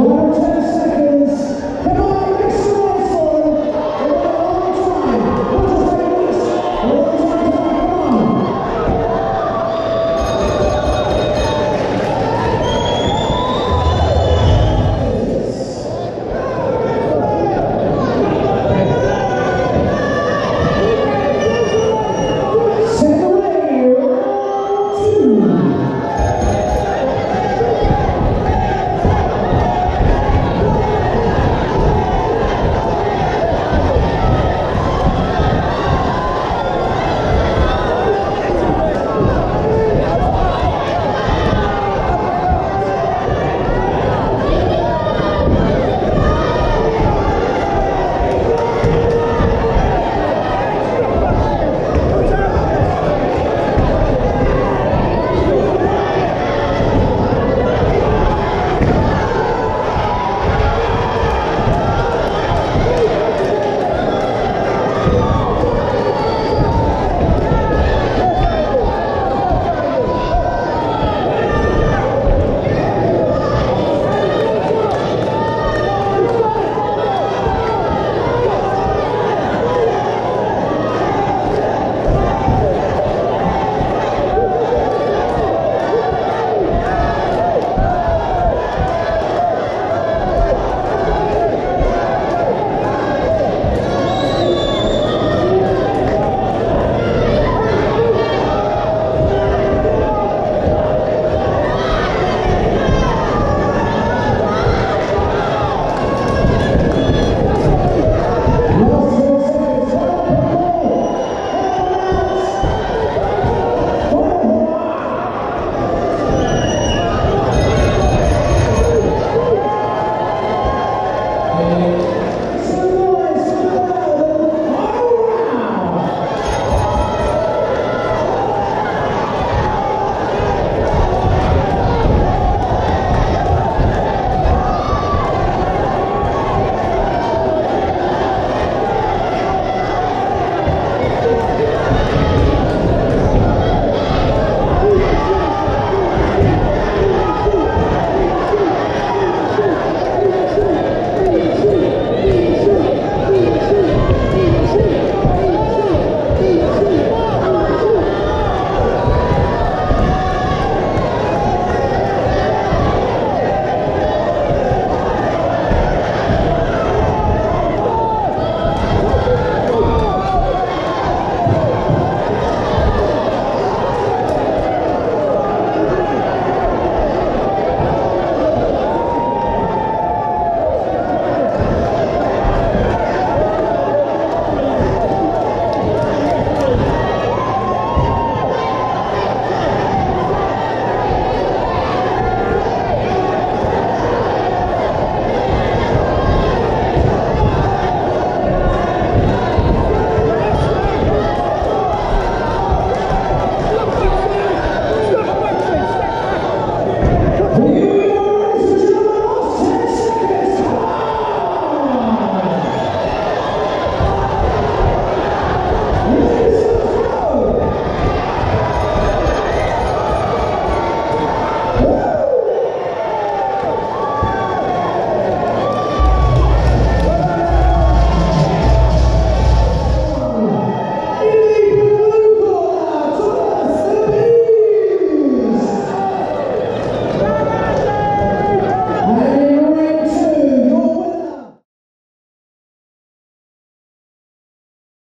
Como